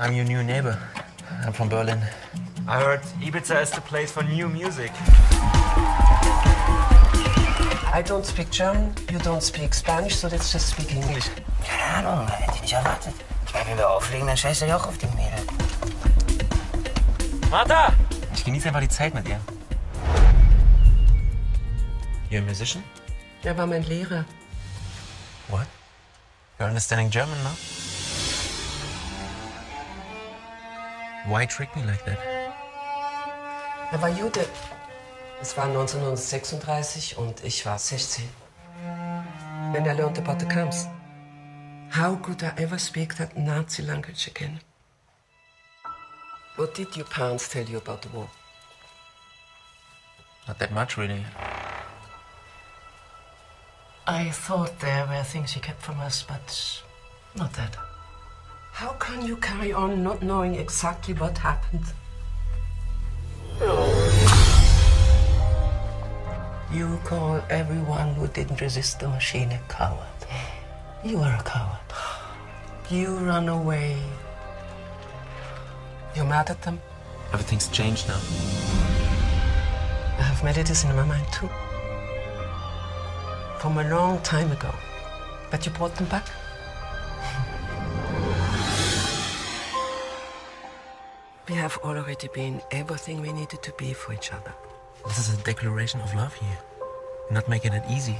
I'm your new neighbor. I'm from Berlin. I heard Ibiza is the place for new music. I don't speak German, you don't speak Spanish, so let's just speak English. Keine Ahnung, hätte ich nicht erwartet. Ich meine, wenn wir auflegen, dann scheißt er ja auch auf die Mädel. Martha! Ich genieße einfach die Zeit mit ihr. You're a musician? Er war mein Lehrer. What? You're understanding German now? Why trick me like that? Er war Jude. Es war 1936 und ich war 16. And I learned about the camps. How could I ever speak that Nazi language again? What did your parents tell you about the war? Not that much, really. I thought there were things he kept from us, but not that. How can you carry on not knowing exactly what happened? You call everyone who didn't resist the machine a coward. You are a coward. You run away. You're mad at them? Everything's changed now. I have medicine in my mind too. From a long time ago. But you brought them back? We have already been everything we needed to be for each other. This is a declaration of love here. You're not making it easy.